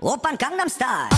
Open Gangnam Style.